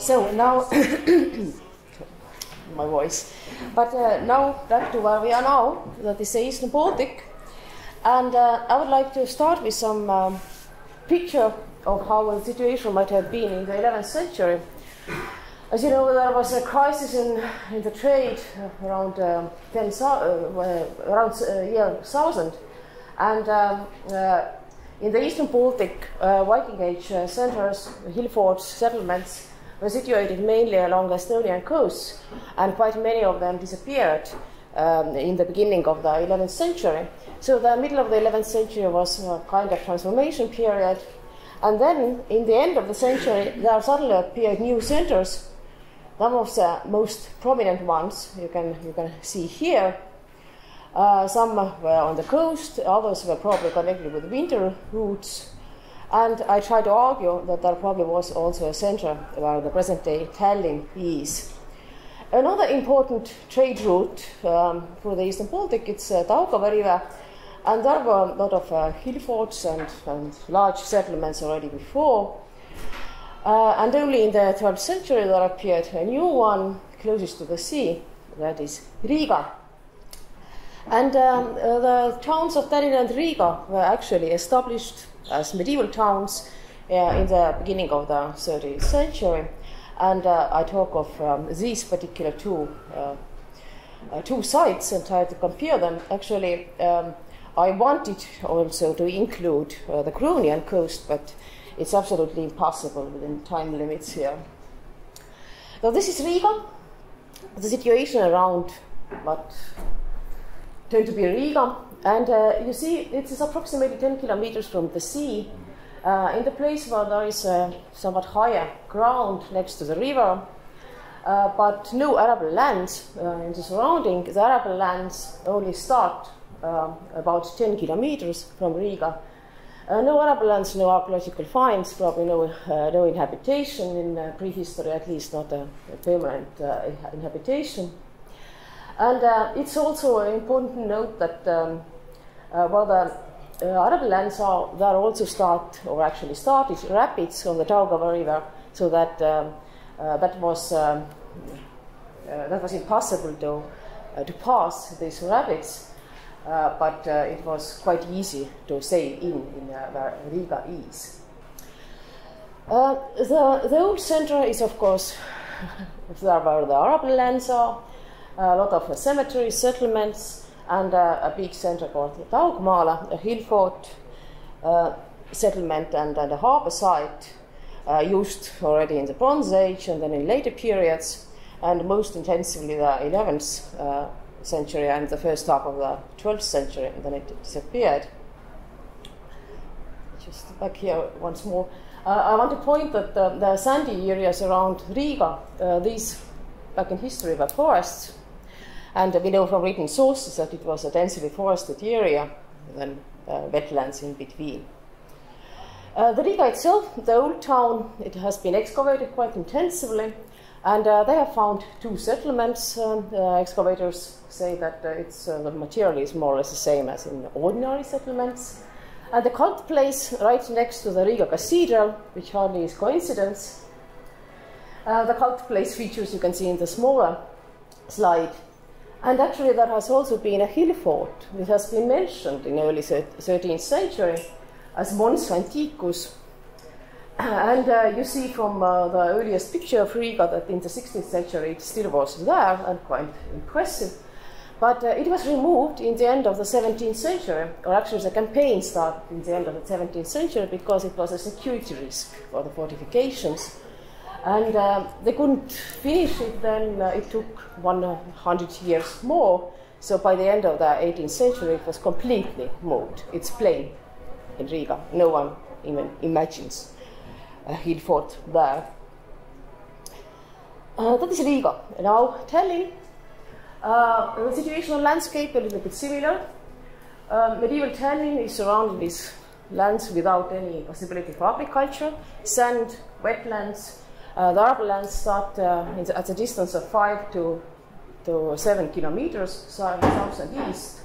So now, my voice. But uh, now back to where we are now, that is the Eastern Baltic. And uh, I would like to start with some um, picture of how the situation might have been in the 11th century. As you know, there was a crisis in, in the trade around um, 10, uh, around uh, year 1000, and um, uh, in the Eastern Baltic, uh, Viking Age uh, centers, hill forts, settlements were situated mainly along the Estonian coast, and quite many of them disappeared um, in the beginning of the 11th century. So the middle of the 11th century was a kind of transformation period, and then in the end of the century, there suddenly appeared new centers. Some of the most prominent ones you can you can see here. Uh, some were on the coast, others were probably connected with winter routes. And I try to argue that there probably was also a center where the present day Tallinn is. Another important trade route um, for the Eastern Baltic is uh, River, and there were a lot of uh, hill forts and, and, large settlements already before. Uh, and only in the 12th century there appeared a new one closest to the sea, that is Riga. And um, uh, the towns of Tallinn and Riga were actually established as medieval towns uh, in the beginning of the 13th century. And uh, I talk of um, these particular two, uh, uh, two sites and try to compare them. Actually, um, I wanted also to include the Curonian coast, but it's absolutely impossible within time limits here. Now, this is Riga. The situation around what turned to be Riga, and uh, you see it is approximately 10 kilometers from the sea, uh, in the place where there is a somewhat higher ground next to the river, uh, but no arable lands uh, in the surrounding. The arable lands only start um, about 10 kilometers from Riga. Uh, no lands, no archaeological finds, probably no, uh, no inhabitation in prehistory, at least not a, a permanent inhabitation. And uh, it's also important to note that um, uh, well, the uh, arable lands are there also start or actually started rapids on the Daugava River, so that um, that was um, that was impossible to to pass these rapids. But it was quite easy to sail in, in where Riga is. the, the old center is, of course, there where the arable lands are, a lot of cemeteries, settlements, and uh, a big center called Daugmale, a hill fort uh, settlement and, and, a harbor site uh, used already in the Bronze Age and then in later periods, and most intensively the 11th uh, century and the first half of the 12th century, and then it disappeared. Just back here once more. Uh, I want to point that the sandy areas around Riga, uh, these back in history were forests, and we know from written sources that it was a densely forested area, then uh, wetlands in between. Uh, the Riga itself, the old town, it has been excavated quite intensively, and uh, they have found two settlements. Um, excavators say that uh, it's, uh, the material is more or less the same as in ordinary settlements. And the cult place right next to the Riga Cathedral, which hardly is coincidence. Uh, the cult place features you can see in the smaller slide and actually, there has also been a hill fort, which has been mentioned in early 13th century as Mons Antiquus. And uh, you see from uh, the earliest picture of Riga that in the 16th century it still was there and quite impressive. But uh, it was removed in the end of the 17th century, or actually the campaign started in the end of the 17th century because it was a security risk for the fortifications. And uh, they couldn't finish it, then uh, it took 100 years more. So by the end of the 18th century, it was completely moved. It's plain in Riga. No one even imagines a hill fort there. Uh, that is Riga. Now, Tallinn, uh, the situational landscape a little bit similar. Uh, medieval Tallinn is surrounded with lands without any possibility for agriculture, sand, wetlands, uh, the lands start uh, at a distance of 5 to to seven kilometers south and east.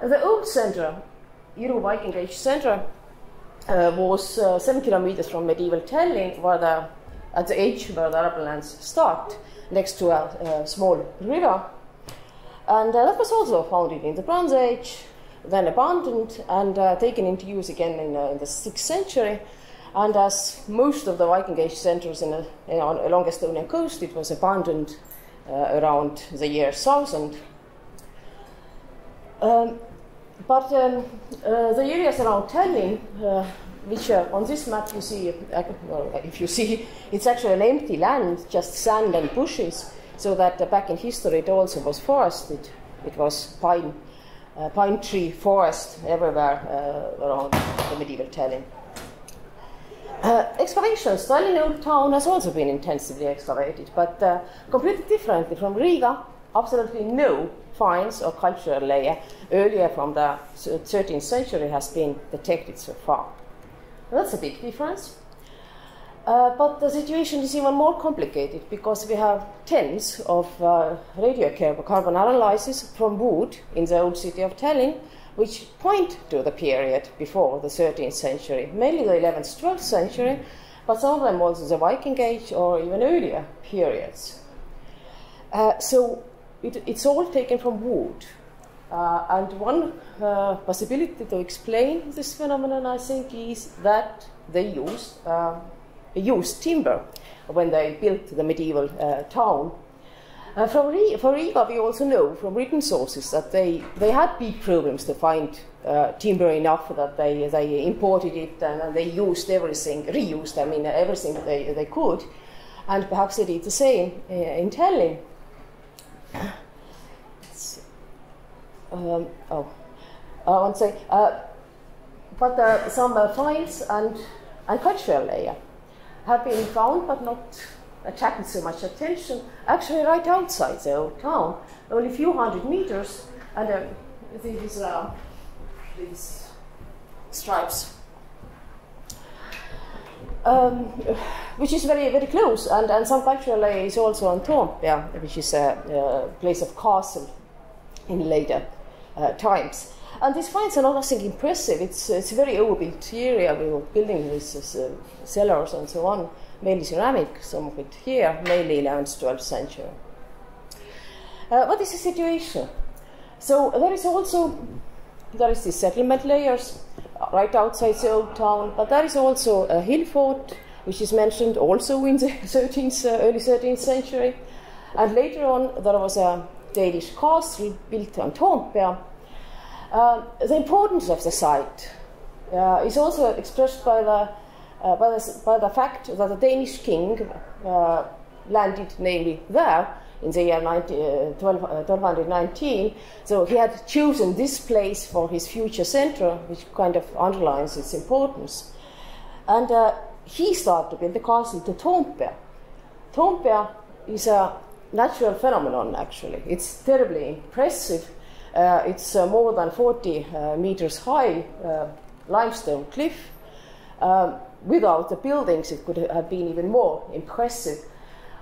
The old center, Iru Viking Age center, uh, was uh, seven kilometers from medieval Tallinn, where the, at the edge where the Arab lands start, next to a, a small river. And uh, that was also founded in the Bronze Age, then abandoned and uh, taken into use again in, uh, in, the 6th century. And as most of the Viking Age centers in, in, along Estonian coast, it was abandoned uh, around the year 1000. Um, but um, uh, the areas around Tallinn, uh, which uh, on this map you see, well, if you see, it's actually an empty land, just sand and bushes, so that back in history it also was forested. It was pine, pine tree forest everywhere around the medieval Tallinn. Uh, excavations, Tallinn Old Town has also been intensively excavated, but uh, completely differently from Riga. Absolutely no finds or cultural layer earlier from the 13th century has been detected so far. That's a big difference. Uh, but the situation is even more complicated because we have tens of uh, radiocarbon analyses from wood in the old city of Tallinn, which point to the period before the 13th century, mainly the 11th, 12th century, but some of them also the Viking Age or even earlier periods. Uh, so it, it's all taken from wood. Uh, and one uh, possibility to explain this phenomenon, I think, is that they used, uh, used timber when they built the medieval uh, town. Uh, from Re- for Riga, we also know from written sources that they, they had big problems to find uh, timber enough that they, they imported it and, and, they used everything, reused, I mean, everything they, they could. And perhaps they did the same in Tallinn. Um, oh, I want to say, uh, but uh, some uh, finds and, and cultural layer have been found but not attracting so much attention, actually right outside the old town, only a few hundred meters, and uh, these, uh, these stripes. Um, which is very, very close, and, and some cultural layer is also on Toompea, which is a, a place of castle in later uh, times. And this finds another thing impressive. It's, it's a very old interior. We were building these uh, cellars and so on, mainly ceramic, some of it here, mainly 11th, 12th century. Uh, what is the situation? So there is also there is the settlement layers right outside the old town, but there is also a hill fort, which is mentioned also in the 13th, uh, early 13th century. And later on, there was a Danish castle built on Toompea. Uh, the importance of the site uh, is also expressed by the, uh, by the, by, the, fact that the Danish king uh, landed namely there in the year 19, 12, 1219. So he had chosen this place for his future center, which kind of underlines its importance. And uh, he started to build the castle to Toompea. Toompea is a natural phenomenon, actually. It's terribly impressive. Uh, it's uh, more than 40 uh, meters high uh, limestone cliff. Um, without the buildings, it could have been even more impressive.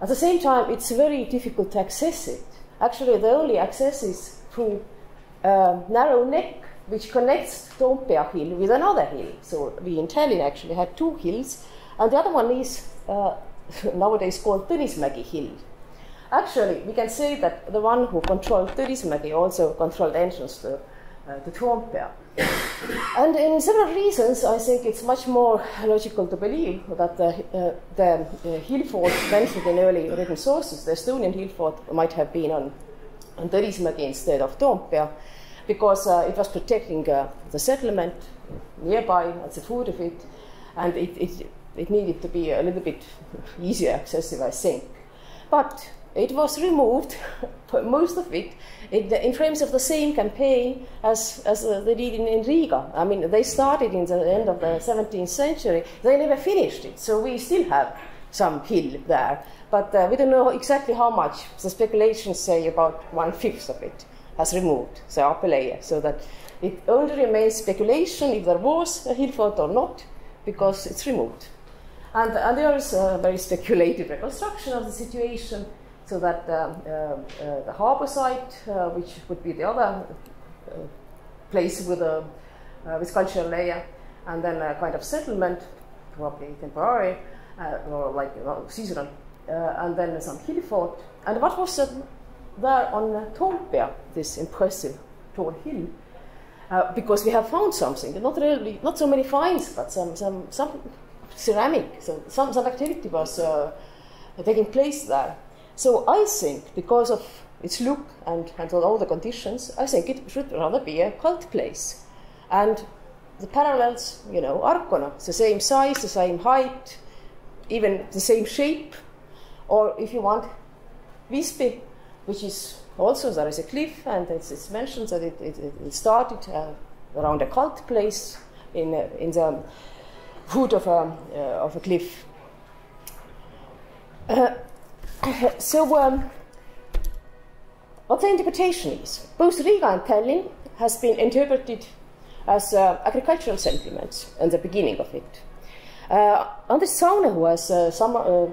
At the same time, it's very difficult to access it. Actually, the only access is through a narrow neck which connects Toompea hill with another hill. So we in Tallinn actually had two hills, and the other one is uh, nowadays called Tõnismägi hill. Actually, we can say that the one who controlled Tõnismägi also controlled entrance to, uh, to Toompea. and in several reasons, I think it's much more logical to believe that the, uh, the uh, mentioned in early written sources, the Estonian hill fort, might have been on, on Tõnismägi instead of Toompea, because uh, it was protecting uh, the settlement nearby at the foot of it, and it, it, it needed to be a little bit easier accessible, I think. But it was removed, most of it, in, in, frames of the same campaign as, as uh, they did in, in, Riga. I mean, they started in the end of the 17th century, they never finished it, so we still have some hill there. But uh, we don't know exactly how much. The speculations say about one fifth of it has removed the upper layer, so that it only remains speculation if there was a hill fort or not, because it's removed. And, and there is a very speculative reconstruction of the situation so that uh, uh, the harbor site, uh, which would be the other uh, place with a uh, with cultural layer, and then a kind of settlement, probably temporary uh, or like you know, seasonal, uh, and then some hill fort. And what was uh, there on uh, Toompea, this impressive tall hill? Uh, because we have found something, not really, not so many finds, but some, some, some ceramic, so some, some activity was uh, taking place there. So I think, because of its look and, and all the conditions, I think it should rather be a cult place. And the parallels, you know, Arkona, it's the same size, the same height, even the same shape. Or if you want, Visby, which is also there is a cliff, and it's, it's mentioned that it, it, it started uh, around a cult place in, uh, in the foot of a, uh, of a cliff. So, um, what the interpretation is? Both Riga and Tallinn has been interpreted as uh, agricultural settlements in the beginning of it. Uh, Andris Caune, who has uh, some, uh,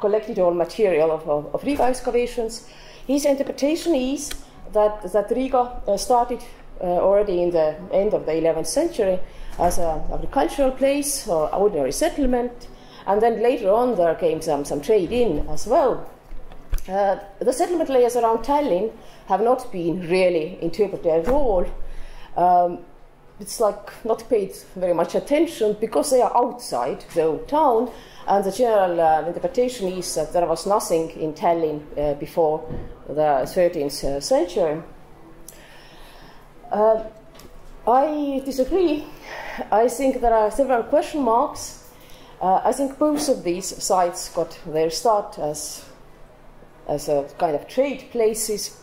collected all material of, of, of, Riga excavations, his interpretation is that, that Riga uh, started uh, already in the end of the 11th century as an agricultural place or ordinary settlement, and then later on there came some, some trade in as well. Uh, the settlement layers around Tallinn have not been really interpreted at all. Um, it's like not paid very much attention because they are outside the old town, and the general uh, interpretation is that there was nothing in Tallinn uh, before the 13th uh, century. Uh, I disagree. I think there are several question marks. Uh, I think both of these sites got their start as, as a kind of trade places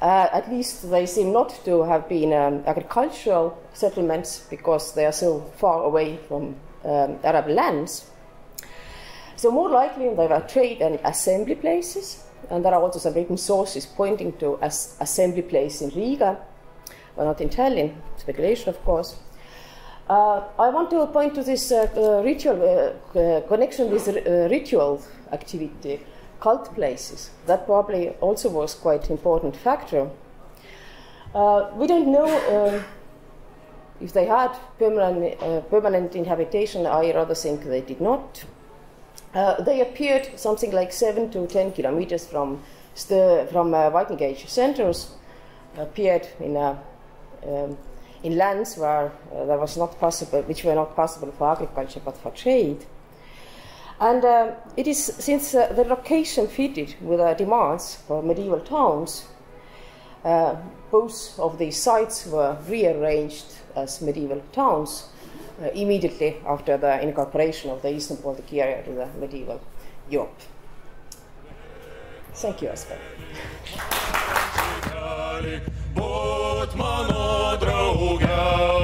uh, at least they seem not to have been um, agricultural settlements because they are so far away from um, Arab lands. So more likely they were trade and assembly places, and there are also some written sources pointing to as assembly place in Riga, but not in Tallinn. Speculation, of course. Uh, I want to point to this uh, uh ritual uh, uh, connection with ritual activity cult places. That probably also was quite an important factor. We don't know uh, if they had permanent, permanent inhabitation. I rather think they did not. They appeared something like seven to ten kilometers from from uh, Viking Age centers. Appeared in uh, um, in lands where that was not possible, which were not possible for agriculture but for trade. And uh, it is since uh, the location fitted with the demands for medieval towns, uh, both of these sites were rearranged as medieval towns uh, immediately after the incorporation of the Eastern Baltic area to the medieval Europe. Thank you, būt mano drauge.